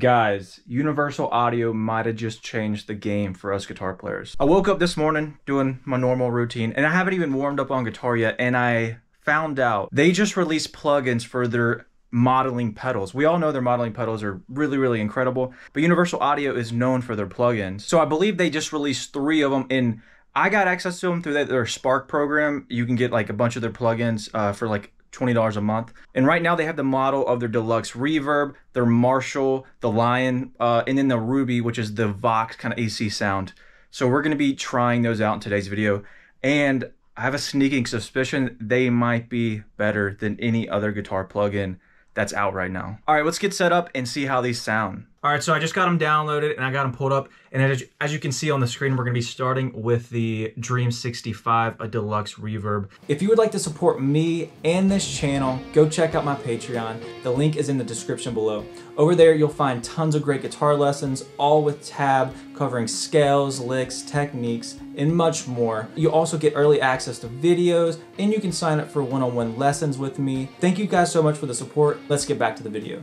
Guys, Universal Audio might have just changed the game for us guitar players. I woke up this morning doing my normal routine and I haven't even warmed up on guitar yet and I found out they just released plugins for their modeling pedals. We all know their modeling pedals are really, really incredible, but Universal Audio is known for their plugins. So I believe they just released three of them and I got access to them through their Spark program. You can get like a bunch of their plugins uh, for like $20 a month. And right now they have the model of their deluxe reverb, their Marshall, the Lion, uh, and then the Ruby, which is the Vox kind of AC sound. So we're going to be trying those out in today's video. And I have a sneaking suspicion they might be better than any other guitar plugin that's out right now. All right, let's get set up and see how these sound. All right, so I just got them downloaded and I got them pulled up. And as, as you can see on the screen, we're gonna be starting with the Dream 65, a deluxe reverb. If you would like to support me and this channel, go check out my Patreon. The link is in the description below. Over there, you'll find tons of great guitar lessons, all with tab covering scales, licks, techniques, and much more. You also get early access to videos, and you can sign up for one-on-one -on -one lessons with me. Thank you guys so much for the support. Let's get back to the video.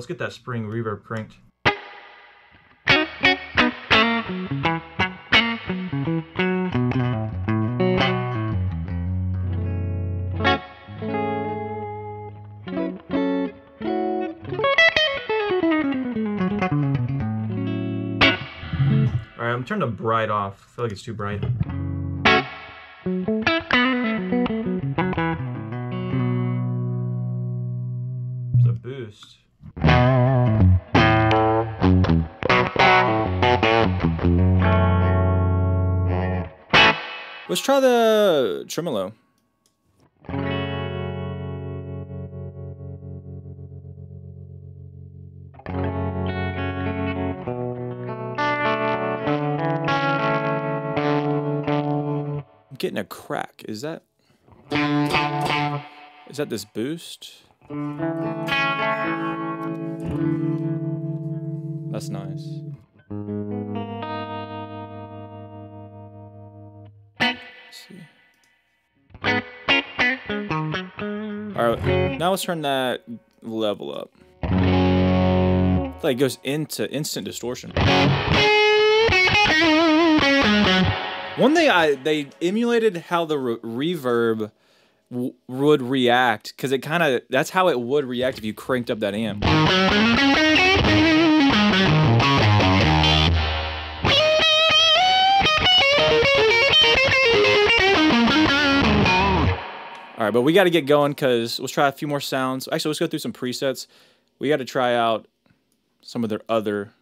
let's get that spring reverb cranked. Bright off. I feel like it's too bright. There's a boost. Let's try the tremolo. Getting a crack. Is that... Is that this boost? That's nice. Alright, now let's turn that level up. like it goes into instant distortion. One thing I they emulated how the re reverb would react because it kind of that's how it would react if you cranked up that amp. All right, but we got to get going because let's try a few more sounds. Actually, let's go through some presets. We got to try out some of their other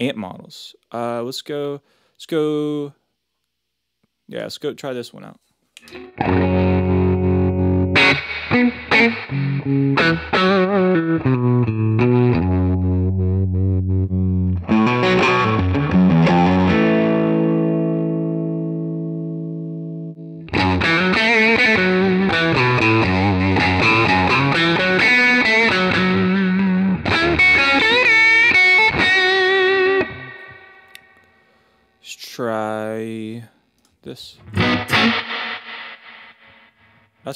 amp models. Uh, let's go. Let's go. Yeah, let's go try this one out.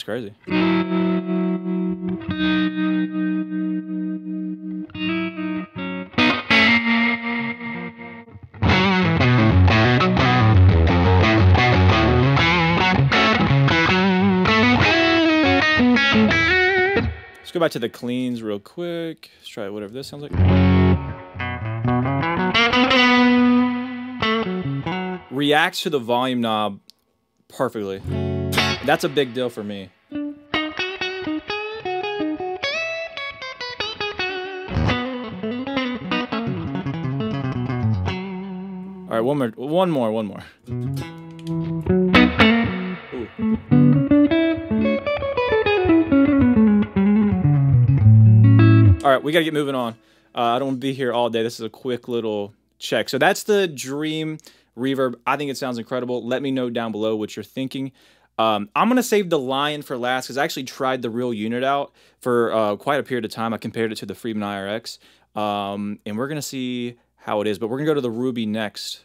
crazy. Let's go back to the cleans real quick. Let's try whatever this sounds like. reacts to the volume knob perfectly. That's a big deal for me. One more, one more, one more. Ooh. All right, we gotta get moving on. Uh, I don't want to be here all day. This is a quick little check. So that's the Dream reverb. I think it sounds incredible. Let me know down below what you're thinking. Um, I'm going to save the Lion for last because I actually tried the real unit out for uh, quite a period of time. I compared it to the Friedman IRX. Um, and we're going to see how it is. But we're going to go to the Ruby next.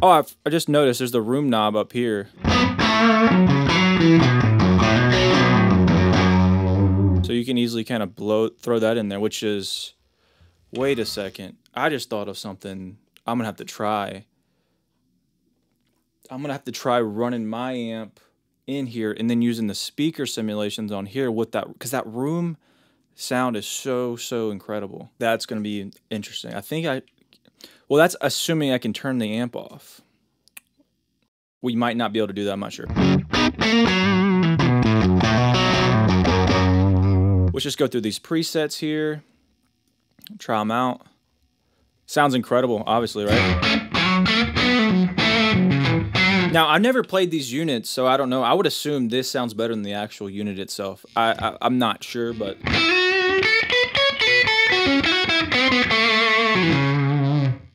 Oh, I've, I just noticed there's the room knob up here. So you can easily kind of blow throw that in there, which is wait a second. I just thought of something I'm gonna have to try. I'm gonna have to try running my amp in here and then using the speaker simulations on here with that because that room sound is so so incredible. That's gonna be interesting. I think I well that's assuming I can turn the amp off. We might not be able to do that, I'm not sure. Let's just go through these presets here. Try them out. Sounds incredible, obviously, right? Now, I've never played these units, so I don't know. I would assume this sounds better than the actual unit itself. I, I am not sure, but.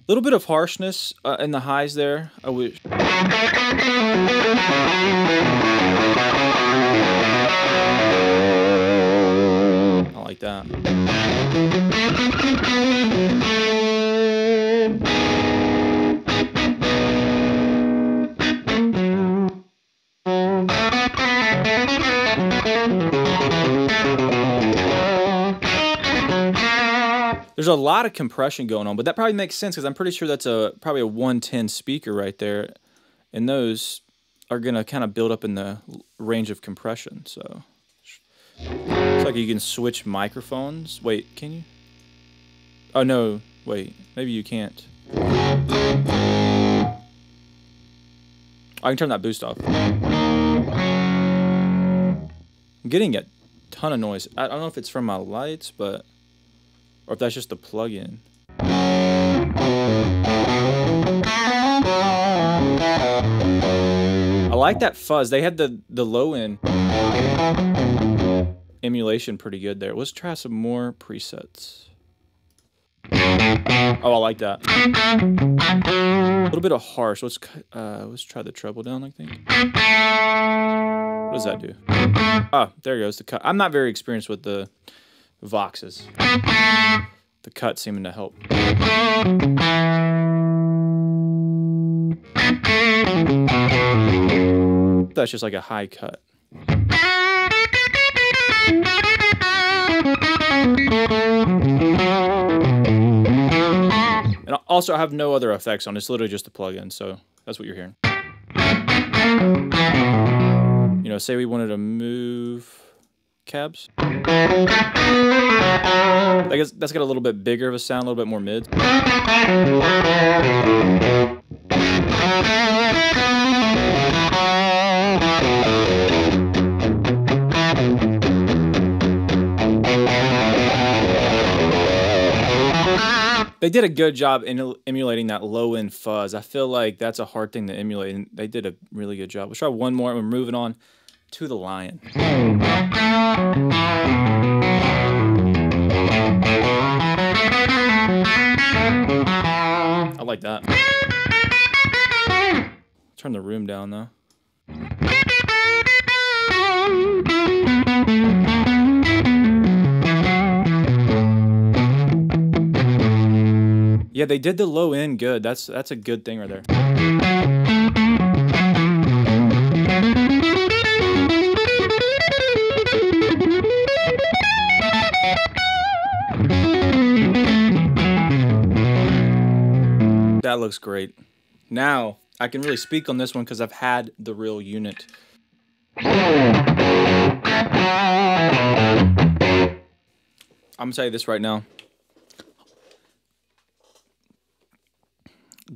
A little bit of harshness uh, in the highs there. I wish. I like that. There's a lot of compression going on, but that probably makes sense because I'm pretty sure that's a probably a 110 speaker right there, and those are gonna kind of build up in the range of compression. So it's like you can switch microphones. Wait, can you? Oh no, wait, maybe you can't. I can turn that boost off. I'm getting a ton of noise. I don't know if it's from my lights, but or if that's just a plug-in. I like that fuzz. They had the the low end emulation pretty good there. Let's try some more presets. Oh, I like that. A little bit of harsh. Let's uh, let's try the treble down. I think. What does that do? Oh, there goes the cut. I'm not very experienced with the voxes. The cut seeming to help. That's just like a high cut. And also, I have no other effects on. It's literally just a plug-in, so that's what you're hearing. You know, say we wanted to move cabs. I guess that's got a little bit bigger of a sound, a little bit more mid. They did a good job in emulating that low end fuzz. I feel like that's a hard thing to emulate, and they did a really good job. Let's try one more, and we're moving on to the lion. I like that. Turn the room down though. Yeah, they did the low end good. That's that's a good thing right there. That looks great. Now, I can really speak on this one because I've had the real unit. I'm gonna tell you this right now.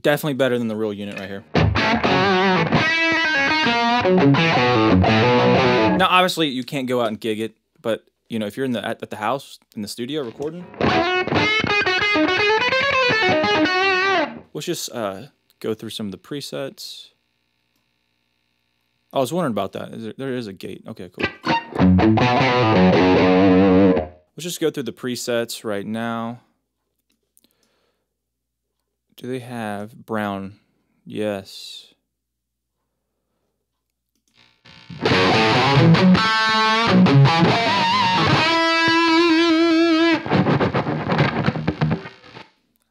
Definitely better than the real unit right here. Now, obviously, you can't go out and gig it, but you know, if you're in the at, at the house in the studio recording, let's just uh, go through some of the presets. I was wondering about that. Is there, there is a gate. Okay, cool. Let's just go through the presets right now. Do they have brown? Yes.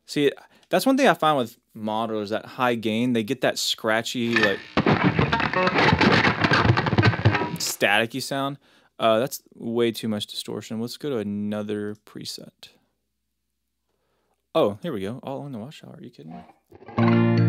See, that's one thing I find with modelers that high gain, they get that scratchy like staticky sound. Uh, that's way too much distortion. Let's go to another preset. Oh, here we go. All in the watchtower. Are you kidding me?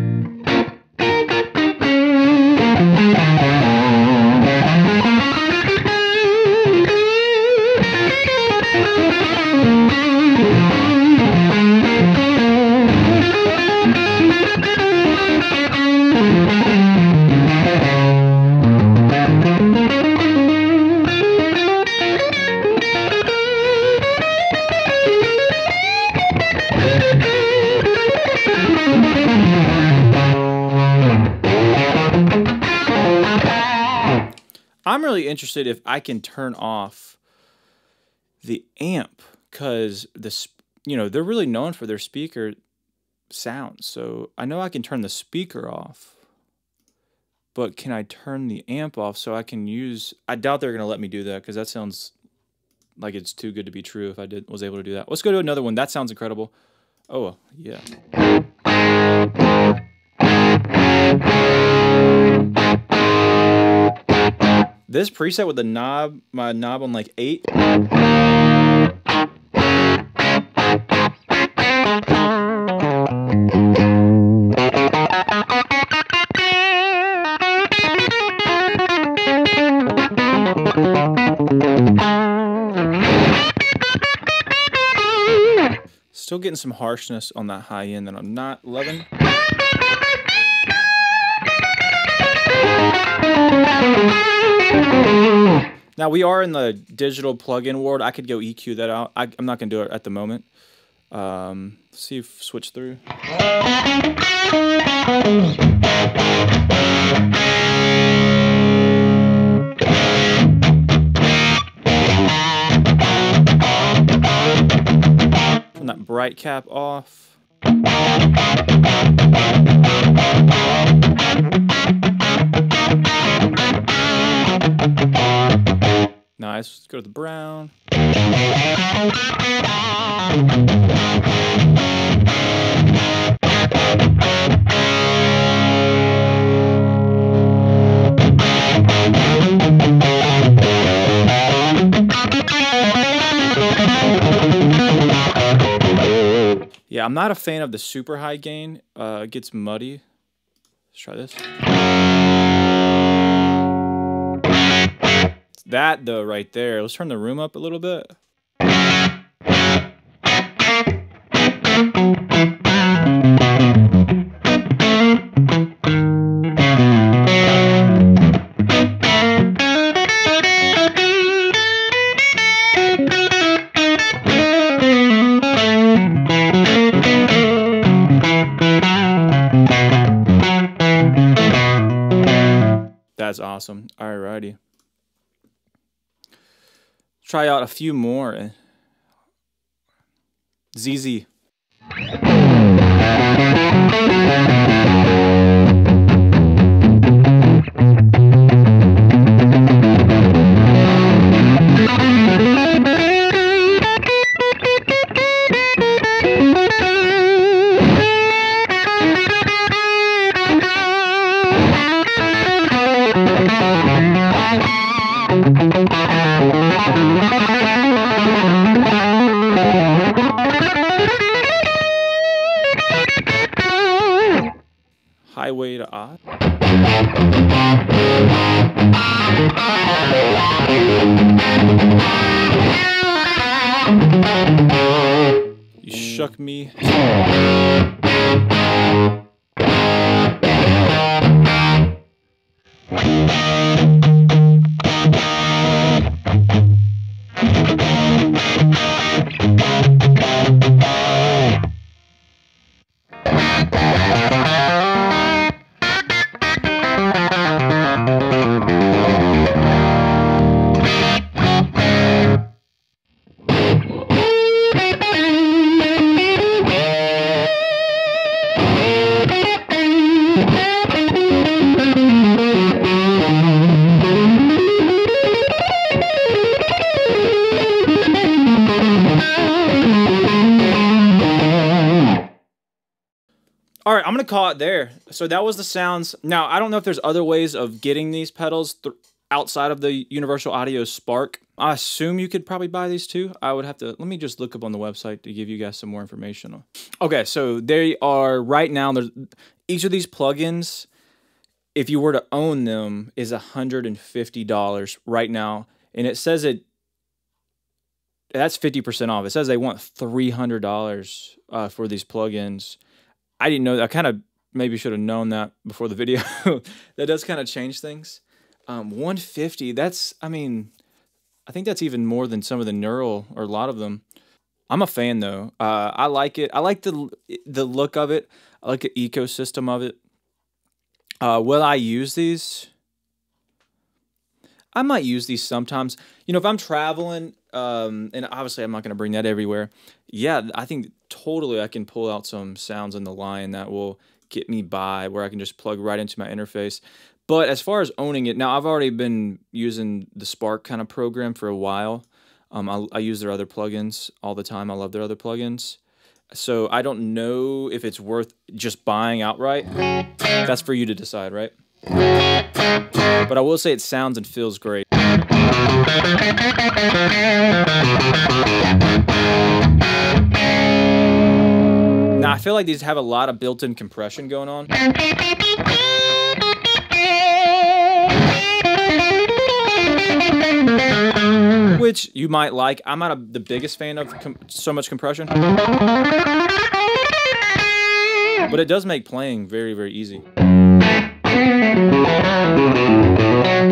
Really interested if I can turn off the amp because the you know they're really known for their speaker sound. So I know I can turn the speaker off, but can I turn the amp off so I can use? I doubt they're gonna let me do that because that sounds like it's too good to be true. If I did was able to do that, let's go to another one. That sounds incredible. Oh yeah. This preset with the knob, my knob on like eight. Still getting some harshness on that high end that I'm not loving. Now we are in the digital plugin world. I could go EQ that out. I, am not gonna do it at the moment. Um, see if switch through. Turn that bright cap off. Nice. Let's go to the brown. Yeah, I'm not a fan of the super high gain. Uh, it gets muddy. Let's try this. That though, right there. Let's turn the room up a little bit. That's awesome. Try out a few more. ZZ. Highway to Oz. You shook me. It there. So that was the sounds. Now I don't know if there's other ways of getting these pedals th outside of the Universal Audio Spark. I assume you could probably buy these too. I would have to let me just look up on the website to give you guys some more information. Okay, so they are right now. There's each of these plugins. If you were to own them, is hundred and fifty dollars right now, and it says it. That's fifty percent off. It says they want three hundred dollars uh, for these plugins. I didn't know. I kind of maybe should have known that before the video. that does kind of change things. Um, 150. That's I mean I think that's even more than some of the neural or a lot of them. I'm a fan though. Uh, I like it. I like the the look of it. I like the ecosystem of it. Uh, will I use these? I might use these sometimes. You know, if I'm traveling, um, and obviously I'm not going to bring that everywhere. Yeah, I think totally I can pull out some sounds in the Lion that will get me by where I can just plug right into my interface. But as far as owning it, now I've already been using the Spark kind of program for a while. Um, I, I use their other plugins all the time. I love their other plugins. So I don't know if it's worth just buying outright. That's for you to decide, right? But I will say it sounds and feels great. Now I feel like these have a lot of built-in compression going on. which you might like. I'm not a, the biggest fan of so much compression, but it does make playing very, very easy.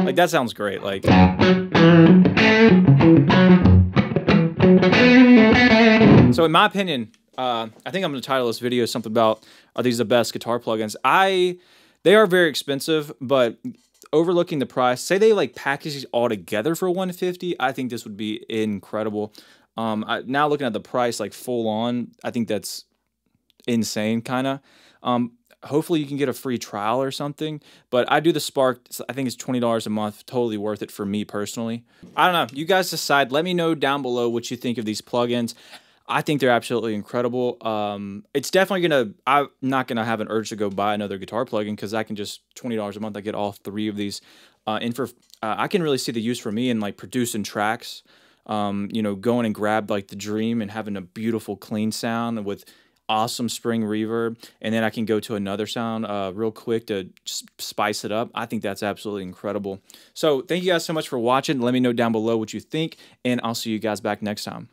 Like that sounds great. Like. So in my opinion, uh, I think I'm going to title this video something about are these the best guitar plugins? I they are very expensive, but overlooking the price, say they like package these all together for 150, I think this would be incredible. Um, I, now looking at the price, like full on, I think that's insane, kind of. Um, hopefully you can get a free trial or something. But I do the Spark. I think it's twenty dollars a month. Totally worth it for me personally. I don't know. You guys decide. Let me know down below what you think of these plugins. I think they're absolutely incredible. Um, it's definitely gonna. I'm not gonna have an urge to go buy another guitar plugin because I can just twenty dollars a month. I get all three of these, uh, and for uh, I can really see the use for me in like producing tracks. Um, you know, going and grab like the Dream and having a beautiful clean sound with awesome spring reverb, and then I can go to another sound uh, real quick to spice it up. I think that's absolutely incredible. So thank you guys so much for watching. Let me know down below what you think, and I'll see you guys back next time.